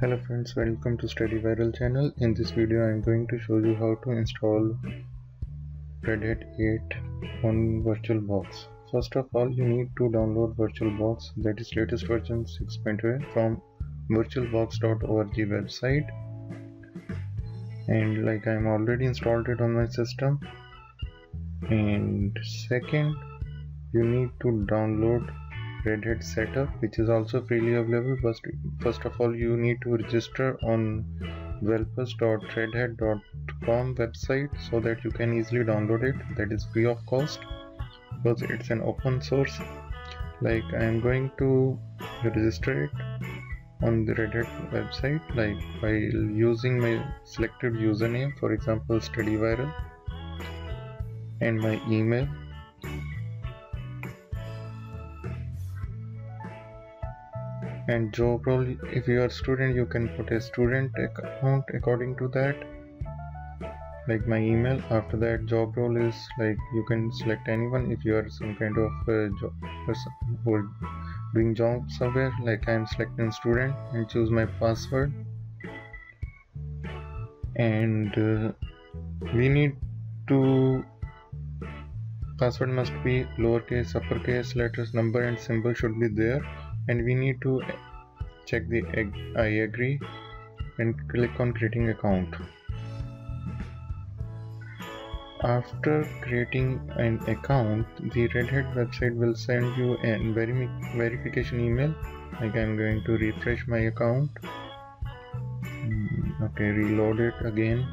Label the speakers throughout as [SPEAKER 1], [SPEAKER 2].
[SPEAKER 1] Hello friends, welcome to Study Viral channel. In this video I am going to show you how to install Red Hat 8 on VirtualBox. First of all you need to download VirtualBox that is latest version 6.0 from virtualbox.org website and like I am already installed it on my system and second you need to download Red Hat setup which is also freely available. But first of all you need to register on developers.redhat.com website so that you can easily download it. That is free of cost because it's an open source. Like I am going to register it on the Red Hat website like by using my selected username for example studyviral and my email and job role if you are student you can put a student account according to that. Like my email after that job role is like you can select anyone if you are some kind of uh, job person who doing job somewhere. Like i'm selecting student and choose my password. And uh, we need to password must be lowercase uppercase letters number and symbol should be there and we need to check the I agree and click on creating account. After creating an account the Red Hat website will send you a veri verification email. Like I'm going to refresh my account. Hmm, okay reload it again.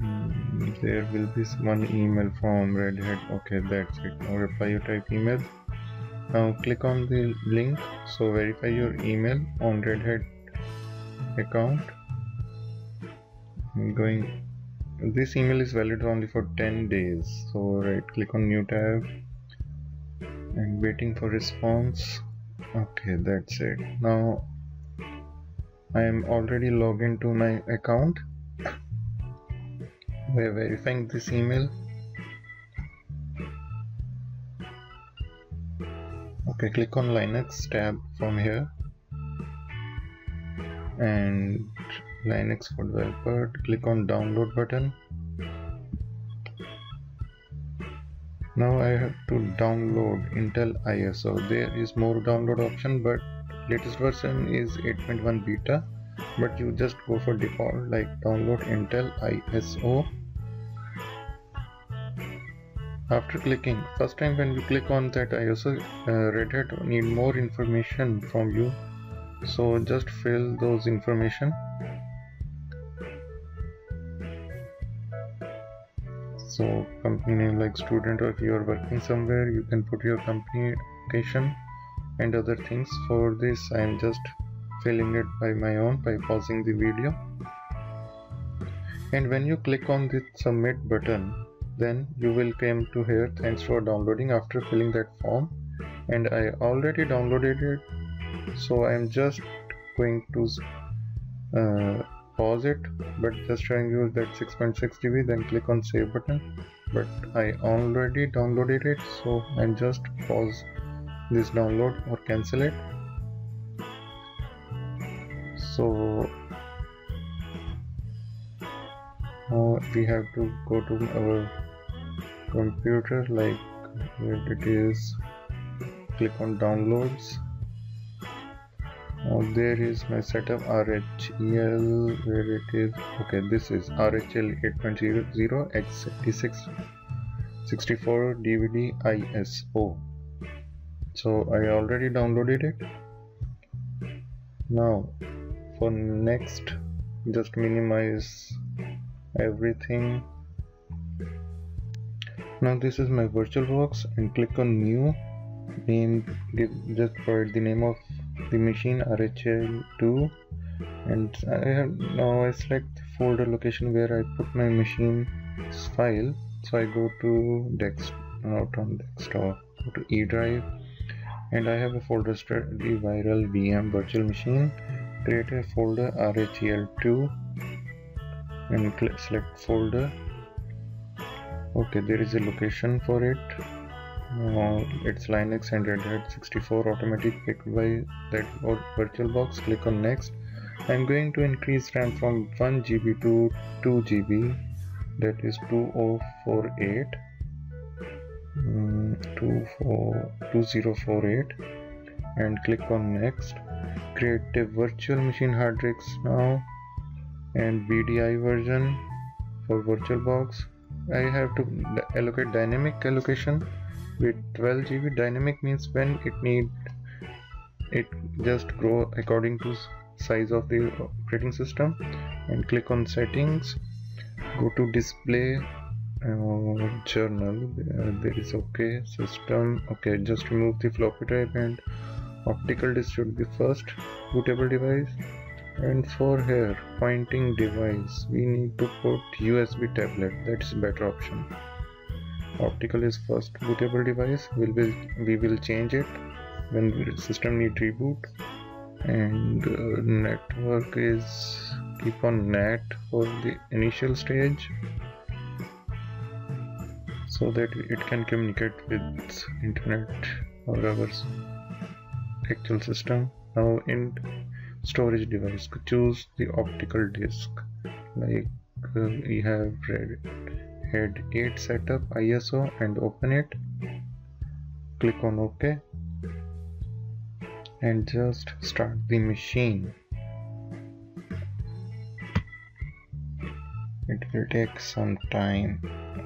[SPEAKER 1] Hmm, there will be one email from Red Hat. Okay that's it. Now reply your type email now click on the link so verify your email on red hat account. I'm going this email is valid only for 10 days so right click on new tab and waiting for response. Okay that's it. Now I am already logged into my account. We are verifying this email okay click on Linux tab from here. And Linux for developer click on download button. Now I have to download Intel ISO there is more download option but latest version is 8.1 beta. But you just go for default like download Intel ISO after clicking first time when you click on that I also uh, Red Hat need more information from you. So just fill those information. So company name like student or if you are working somewhere you can put your company location and other things. For this I am just filling it by my own by pausing the video. And when you click on the submit button then you will come to here. Thanks for downloading after filling that form. And I already downloaded it. So I'm just going to uh, pause it. But just showing you that 6.6 GB then click on save button. But I already downloaded it. So I'm just pause this download or cancel it. So now we have to go to our computer like where it is click on downloads. Now there is my setup RHEL where it is okay this is RHEL 8.00 x86 64 DVD ISO so I already downloaded it. Now for next just minimize everything now this is my virtualbox and click on new. Name give just provide the name of the machine rhl2 and I have now I select the folder location where I put my machine file. So I go to desk not on desktop go to E drive and I have a folder study viral VM virtual machine. Create a folder rhl2 and select folder okay there is a location for it. Uh, it's linux and red hat 64 automatic picked by that or virtualbox click on next. I'm going to increase ram from 1 gb to 2 gb that is 2048 um, 2048 and click on next. Create a virtual machine hard disks now. And VDI version for VirtualBox I have to allocate dynamic allocation with 12 GB dynamic means when it need it just grow according to size of the operating system and click on settings go to display uh, journal uh, there is okay system okay just remove the floppy drive and optical disk should be first bootable device and for here pointing device we need to put USB tablet. That's better option. Optical is first bootable device. We will we will change it when system need reboot. And uh, network is keep on NAT for the initial stage. So that it can communicate with internet or our actual system. Now in storage device choose the optical disk. Like uh, we have Red Hat 8 setup ISO and open it. Click on OK. And just start the machine. It will take some time.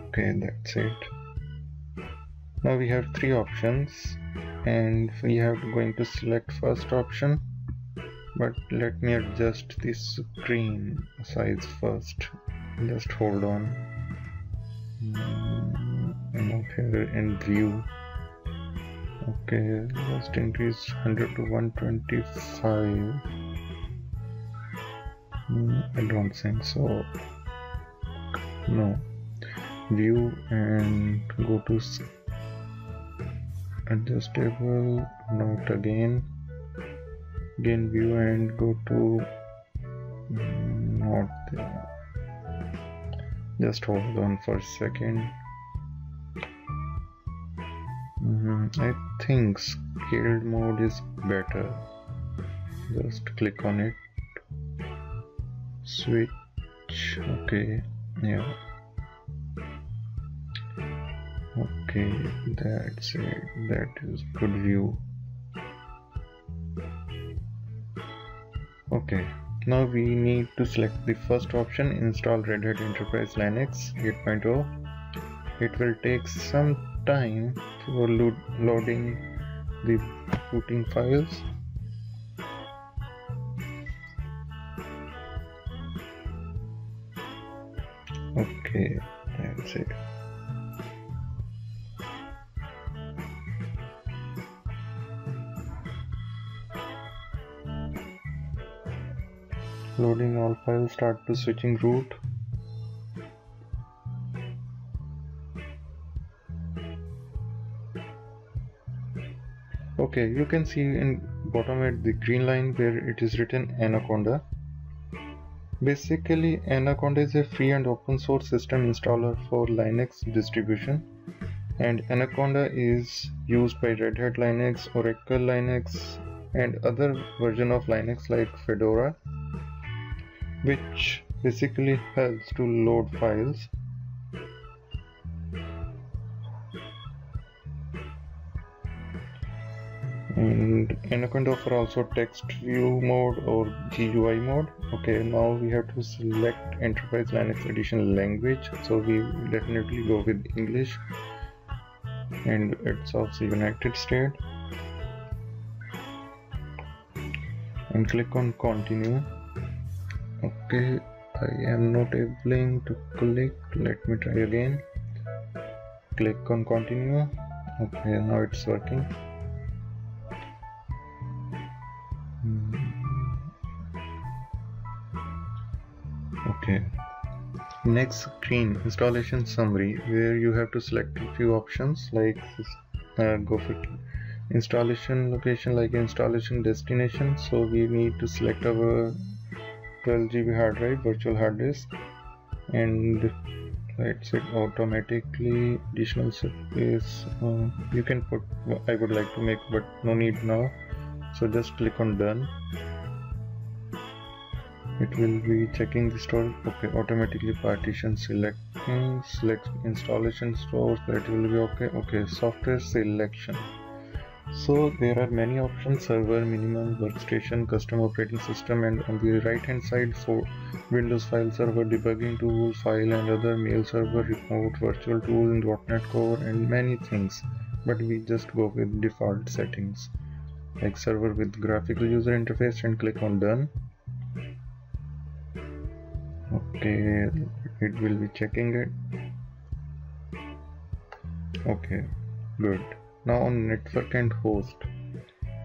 [SPEAKER 1] Okay that's it. Now we have three options. And we have going to select first option but let me adjust the screen size first. Just hold on. Mm, here in view. Okay just increase 100 to 125 mm, I don't think so. No. View and go to adjustable note again again view and go to mm, not there just hold on for a second. Mm -hmm. I think scaled mode is better. Just click on it. Switch. Okay. Yeah. Okay. That's it. That is good view okay. Now we need to select the first option install Red Hat Enterprise Linux 8.0 it will take some time for lo loading the booting files. Okay that's it all files start to switching root okay you can see in bottom at the green line where it is written anaconda. Basically anaconda is a free and open source system installer for linux distribution. And anaconda is used by red hat linux oracle linux and other version of linux like fedora which basically helps to load files. And Anaconda offer also text view mode or GUI mode. Okay now we have to select enterprise Linux edition language. So we definitely go with English. And it's also United States. And click on continue okay I am not able to click. Let me try again. Click on continue. Okay now it's working. Hmm. okay. Next screen installation summary where you have to select a few options like uh, go for installation location like installation destination. So we need to select our 12 GB hard drive virtual hard disk and let's say automatically additional space uh, you can put I would like to make but no need now. So just click on done. It will be checking the storage okay automatically partition selecting select installation stores that will be okay. Okay software selection so there are many options server minimum workstation custom operating system and on the right hand side for windows file server debugging tool file and other mail server remote virtual tool .NET core and many things. But we just go with default settings. Like server with graphical user interface and click on done. Okay it will be checking it. Okay good now on network and host.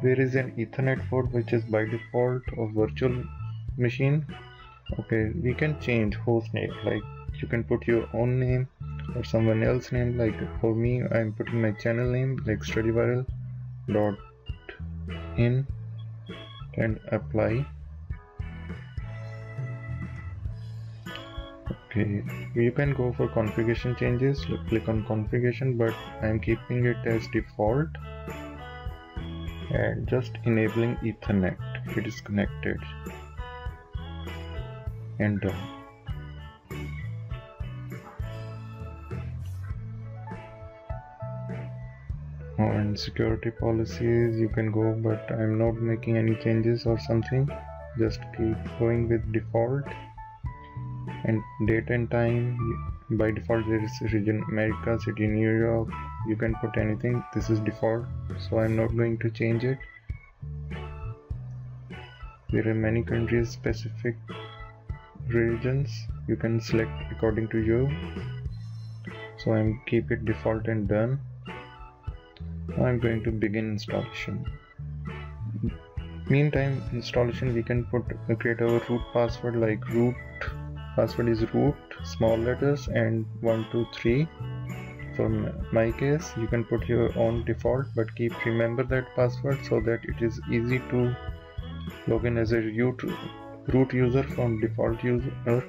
[SPEAKER 1] There is an ethernet port which is by default a virtual machine. Okay we can change host name like you can put your own name or someone else name like for me i'm putting my channel name like studyviral dot in and apply okay you can go for configuration changes. Click on configuration but I'm keeping it as default. And just enabling ethernet it is connected. And done. And security policies you can go but I'm not making any changes or something. Just keep going with default and date and time. By default there is region America city New York. You can put anything. This is default so I'm not going to change it. There are many countries specific regions you can select according to you. So I'm keep it default and done. Now I'm going to begin installation. Meantime installation we can put uh, create our root password like root password is root small letters and 123 for my case you can put your own default but keep remember that password so that it is easy to log in as a root, root user from default user.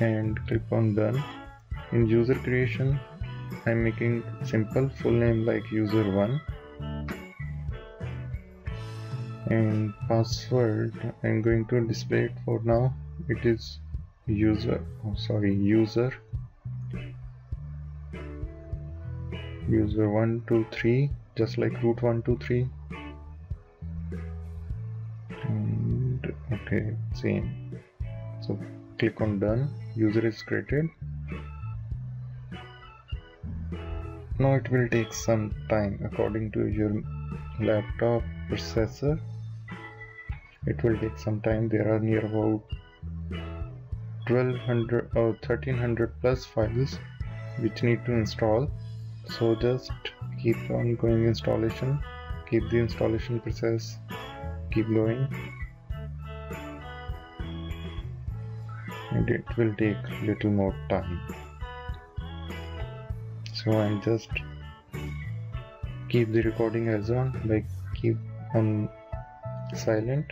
[SPEAKER 1] And click on done. In user creation I'm making simple full name like user1 and password I'm going to display it for now. It is user oh sorry user. User 123 just like root 123 and okay same. So click on done. User is created. Now it will take some time. According to your laptop processor it will take some time. There are near about 1200 or 1300 plus files which need to install. So just keep on going installation keep the installation process keep going. And it will take little more time. So I'm just keep the recording as on like keep on silent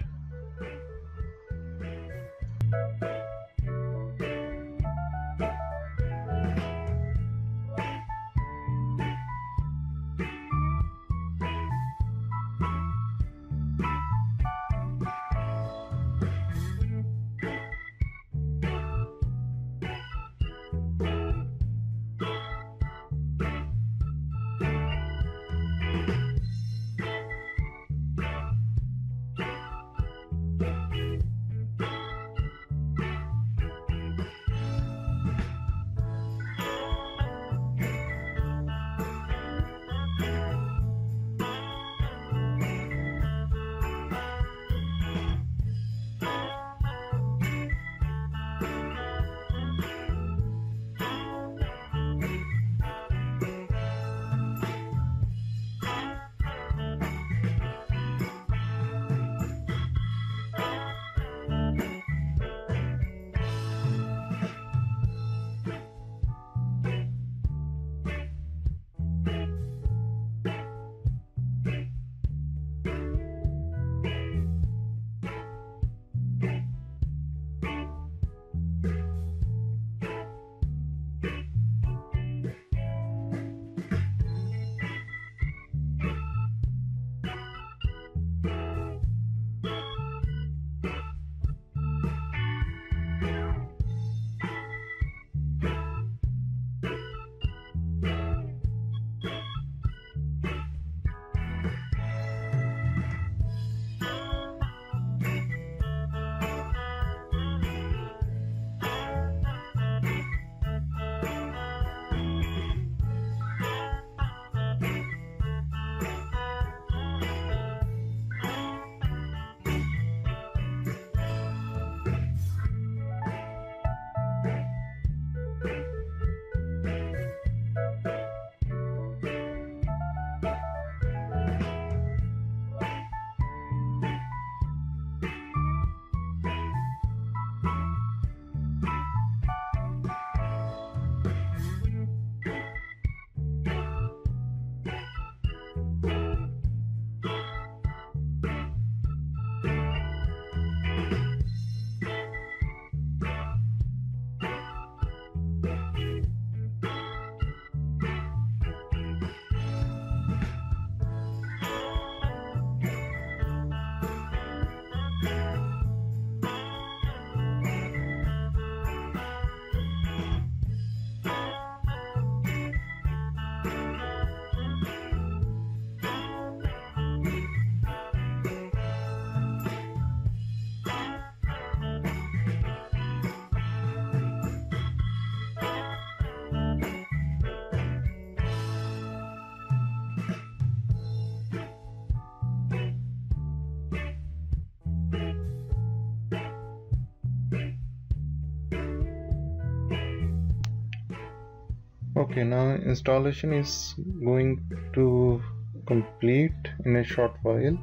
[SPEAKER 1] okay now installation is going to complete in a short while.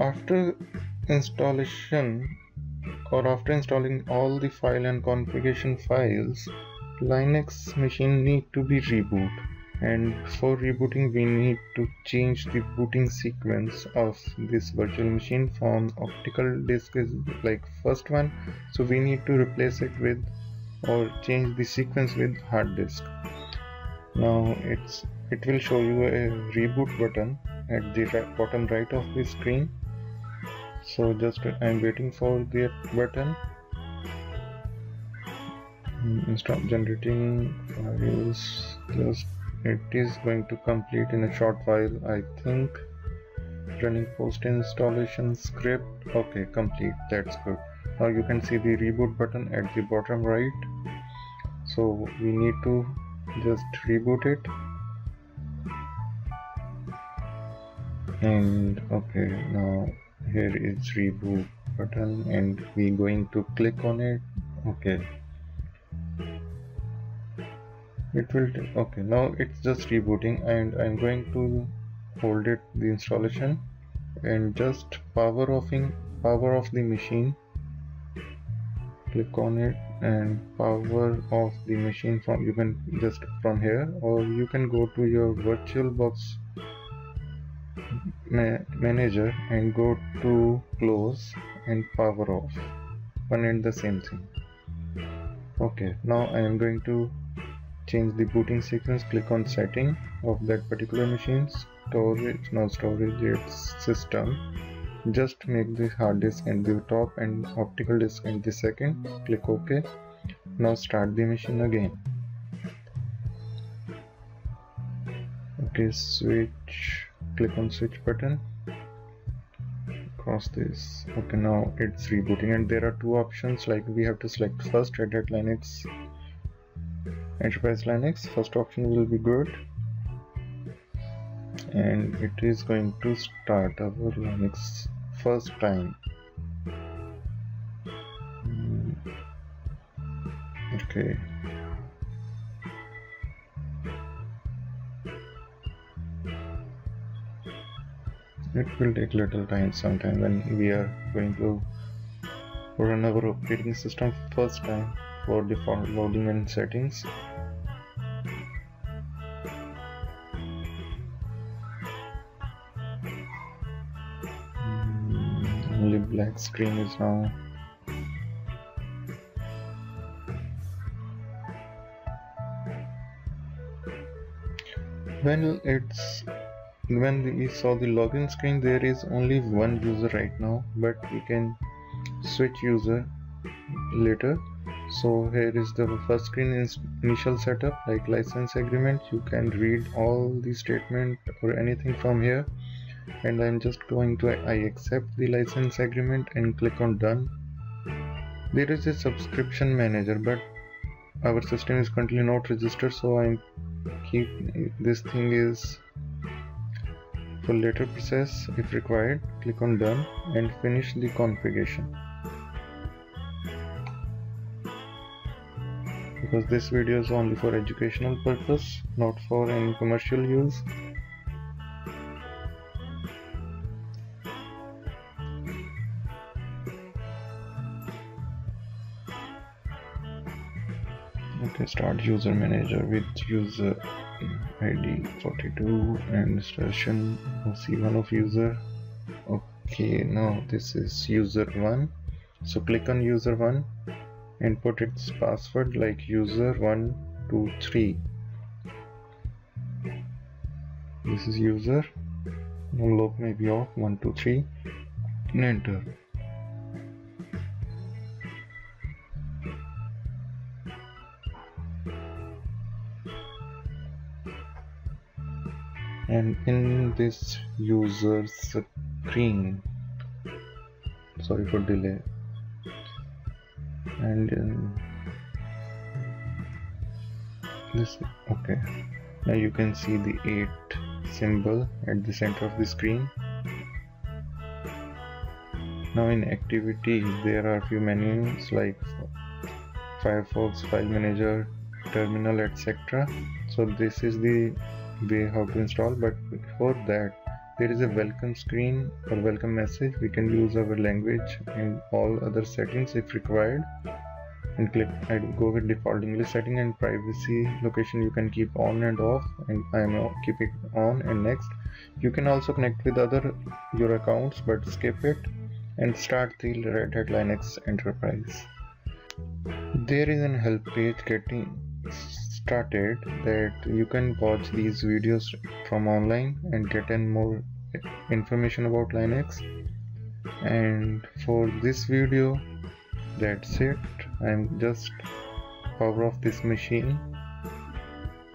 [SPEAKER 1] After installation or after installing all the file and configuration files linux machine need to be reboot. And for rebooting we need to change the booting sequence of this virtual machine from optical disk is like first one. So we need to replace it with or change the sequence with hard disk. Now it's it will show you a reboot button at the right, bottom right of the screen. So just I'm waiting for that button. Stop generating files. Just it is going to complete in a short while I think. Running post installation script. Okay complete. That's good you can see the reboot button at the bottom right. So we need to just reboot it. And okay now here is reboot button and we going to click on it. Okay. It will okay now it's just rebooting and I'm going to hold it the installation and just power offing power off the machine click on it and power off the machine from you can just from here or you can go to your virtualbox ma manager and go to close and power off one and the same thing. Okay now I am going to change the booting sequence click on setting of that particular machine storage no storage it's system just make the hard disk and the top and optical disk and the second. Click ok. Now start the machine again. Okay switch. Click on switch button. Cross this. Okay now it's rebooting and there are two options. Like we have to select first Red Hat Linux Enterprise Linux. First option will be good. And it is going to start our Linux first time. Hmm. okay. It will take little time sometime when we are going to run our operating system first time for default loading and settings black screen is now. When it's when we saw the login screen there is only one user right now but we can switch user later. So here is the first screen initial setup like license agreement. You can read all the statement or anything from here and I'm just going to I accept the license agreement and click on done there is a subscription manager but our system is currently not registered so I'm keep this thing is for later process, if required, click on done and finish the configuration. Because this video is only for educational purpose, not for any commercial use. Start user manager with user id 42 and installation c1 of user. Okay now this is user 1 so click on user 1 input its password like user 123 this is user. No log may be off 123 and enter and in this user screen. Sorry for delay. And in this okay. Now you can see the 8 symbol at the center of the screen. Now in activity there are few menus like Firefox file manager terminal etc so this is the way how to install but before that there is a welcome screen or welcome message. We can use our language and all other settings if required. And click I go with default English setting and privacy location you can keep on and off and I am keep it on. And next you can also connect with other your accounts but skip it and start the Red Hat Linux Enterprise. There is an help page getting started that you can watch these videos from online and get in more information about Linux. And for this video that's it. I'm just power off this machine.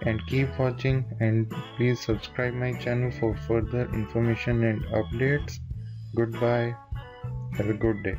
[SPEAKER 1] And keep watching and please subscribe my channel for further information and updates. Goodbye. Have a good day